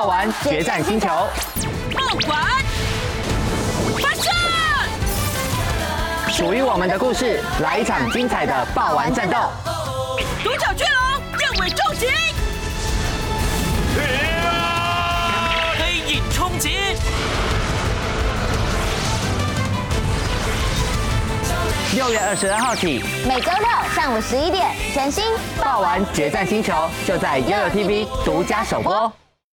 爆丸决战星球，爆丸发射！属于我们的故事，来一场精彩的爆丸战斗！独角巨龙，燕尾重击！黑影冲击！六月二十二号起，每周六上午十一点，全新《爆丸决战星球》就在 YouTV 独家首播。